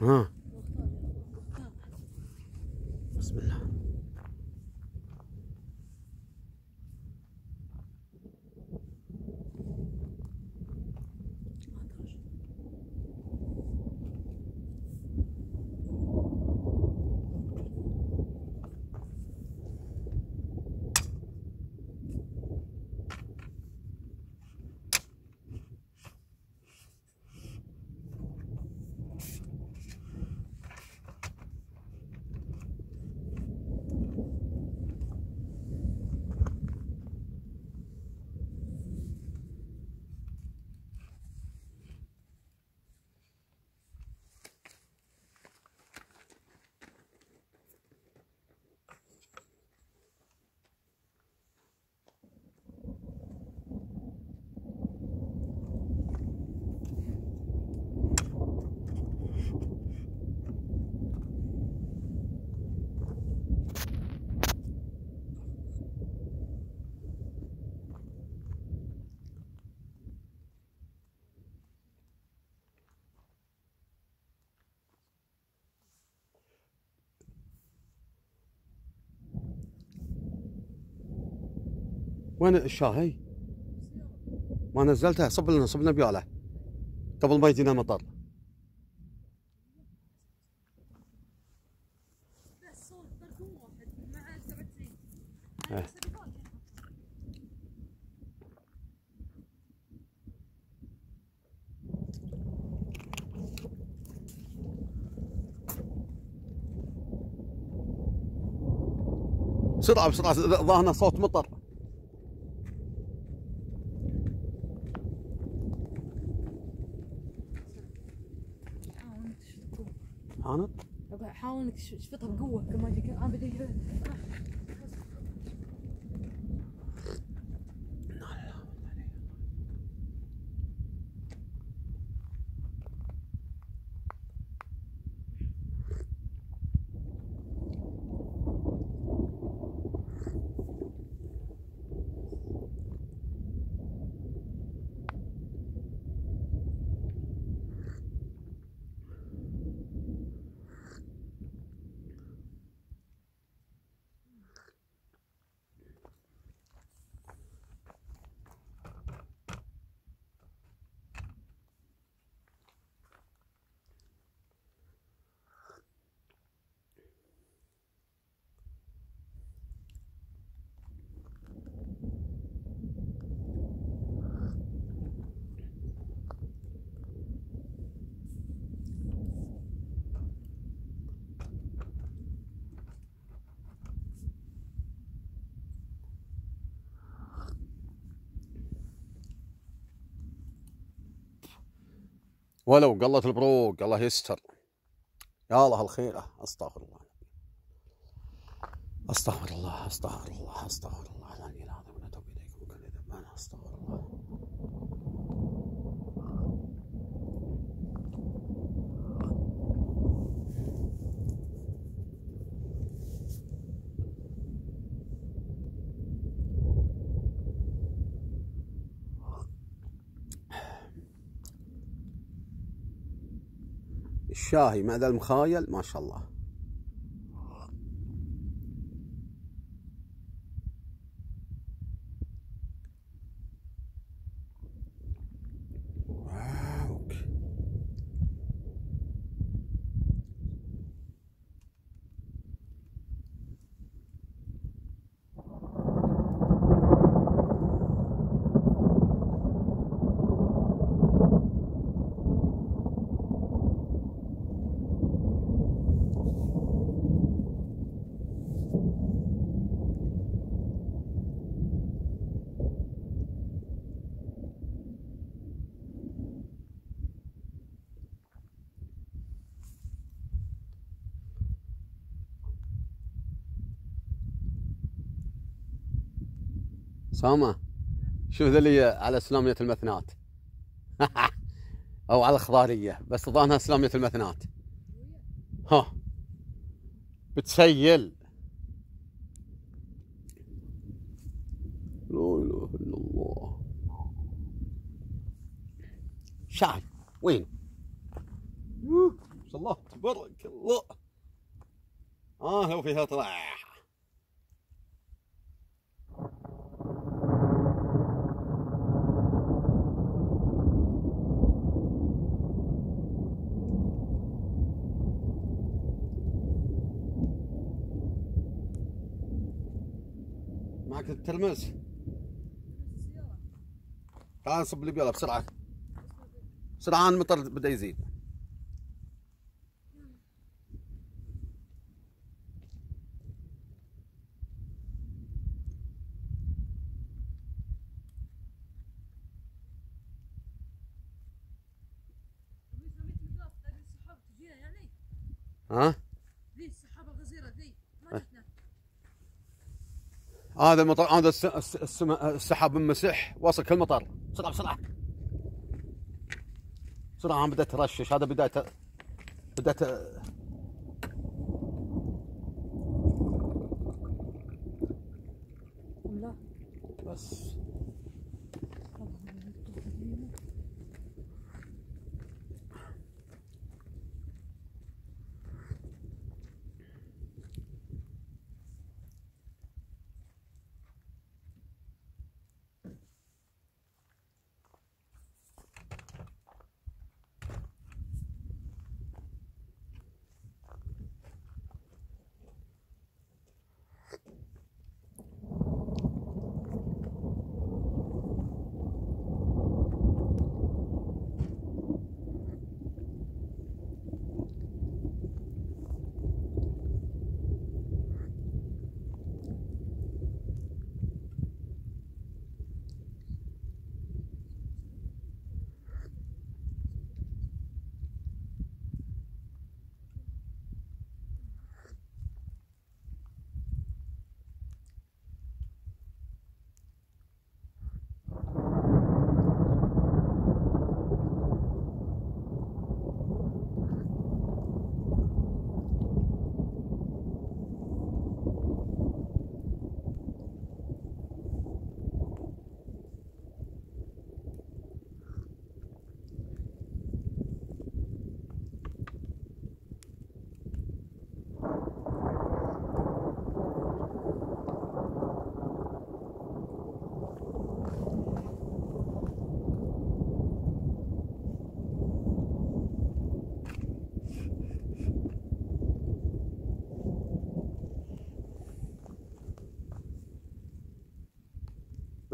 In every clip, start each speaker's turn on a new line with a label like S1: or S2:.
S1: ها بسم الله وين الشاهي؟ ما نزلتها صب لنا صب لنا بياله. قبل ما يجينا المطر
S2: بس صوت بركون واحد مع 97 أبغى حاول إنك تش- تشفطها بقوة كما يجيك أنا بدي
S1: ولو قلت البروق الله يستر. يا الله الخيرة أستغفر الله. أستغفر الله. أستغفر الله. أستغفر الله. ونتوب إليكم. وكل ذنبنا أستغفر الله. الشاهي مع ذا المخايل ما شاء الله. سامة شوف ذا اللي على سلامية المثنات. أو على الخضارية بس ظانها سلامية المثنات. ها. بتسيل. لا إله إلا الله. شاي وين؟ ما شاء الله تبارك الله. آه لو فيها طلع
S2: السيارة
S1: تعال صب لي بيلا بسرعة. بسرعة المطر بدا يزيد ها؟ هذا المطر هذا الس- الس- السما- السحاب مسح وصل كل مطر. بسرعة بسرعة. بسرعة بدأت ترشش هذا بداية بدأت
S2: لا.
S1: بس.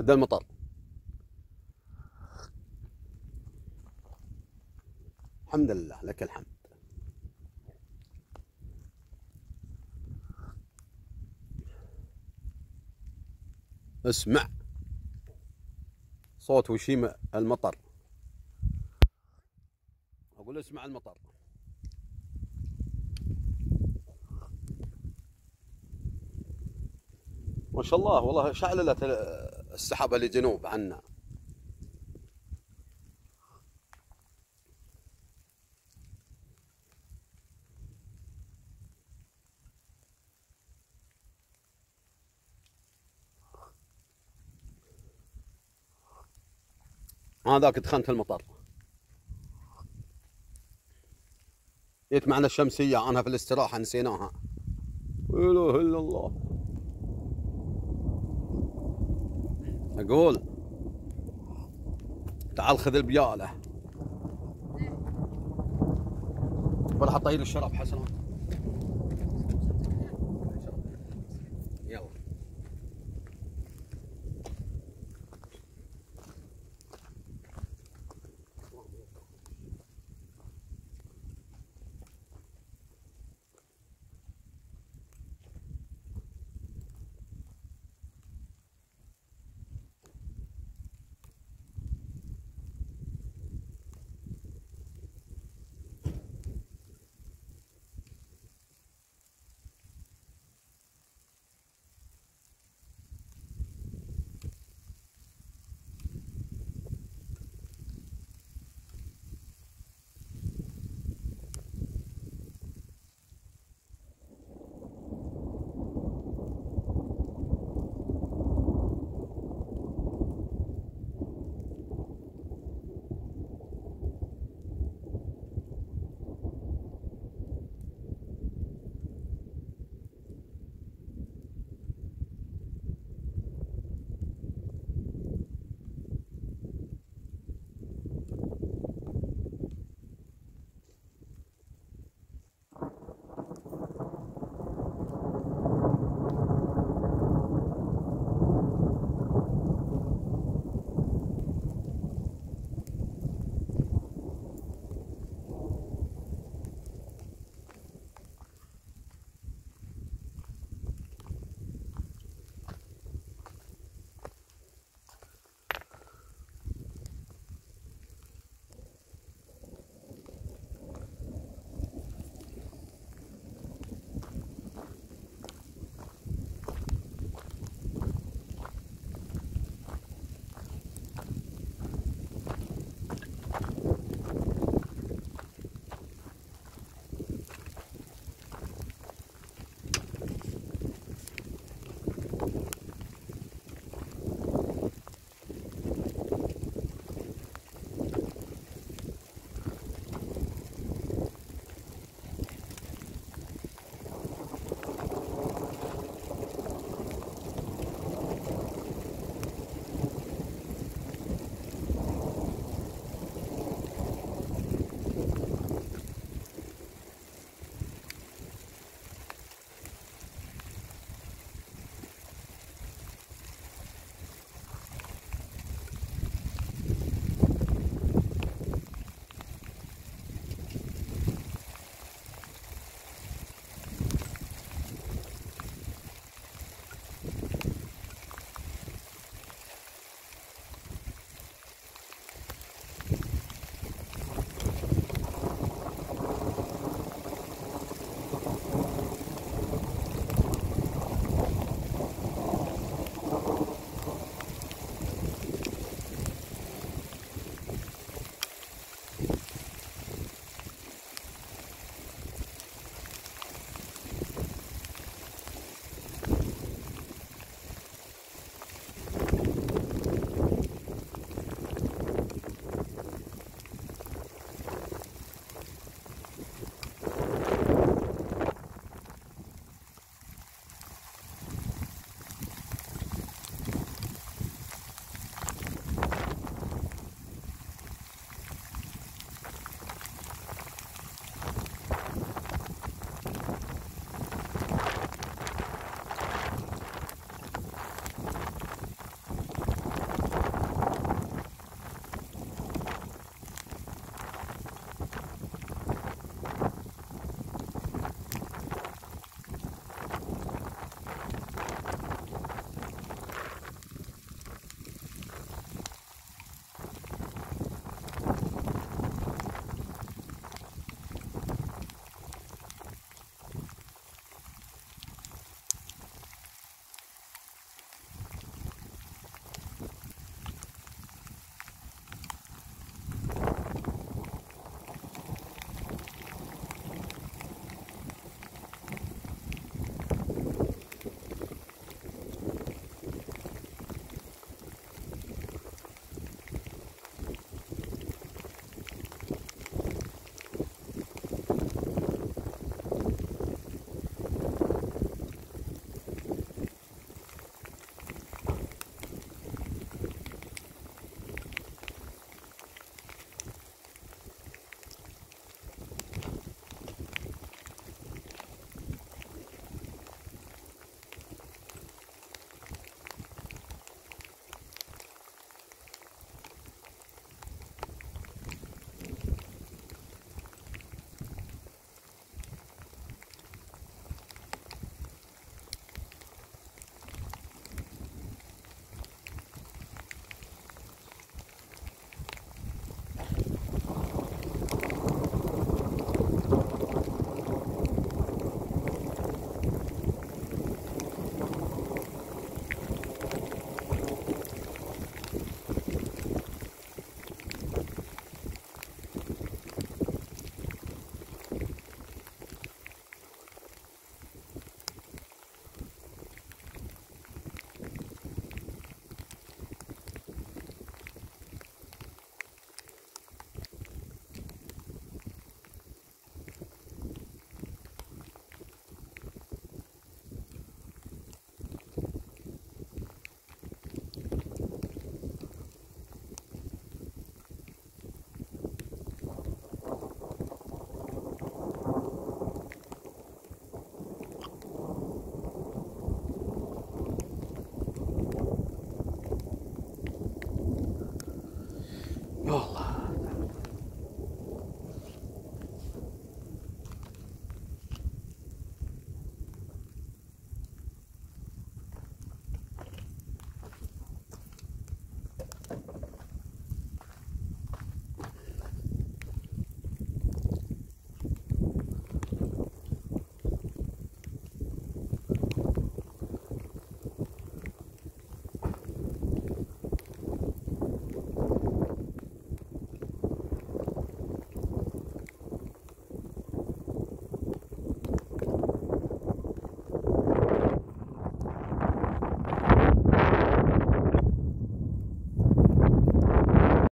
S1: بدا المطر الحمد لله لك الحمد. اسمع. صوت وشيم المطر. أقول اسمع المطر. ما شاء الله والله شعللت السحابة لجنوب عنا. هذاك دخلت المطر. جيت معنا الشمسية أنا في الاستراحة نسيناها. لا إله إلا الله. أقول تعال خذ البيالة بروح أطير الشراب حسنا.